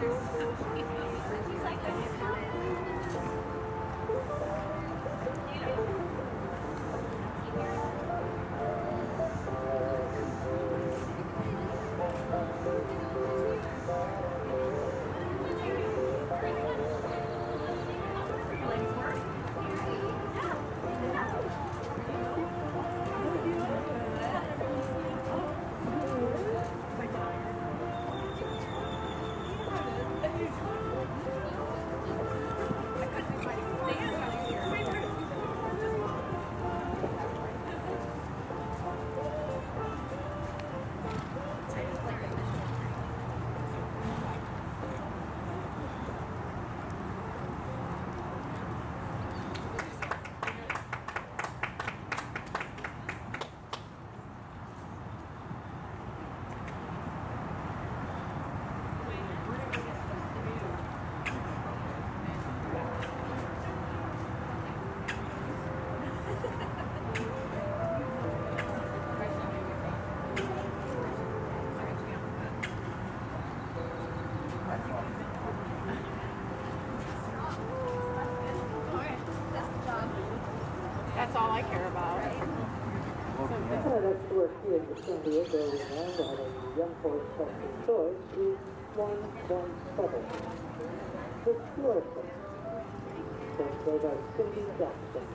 Thank you. Our key at the San Diego Arena, that a young force testing choice is 117. The Florida. Then go by Cindy Jackson.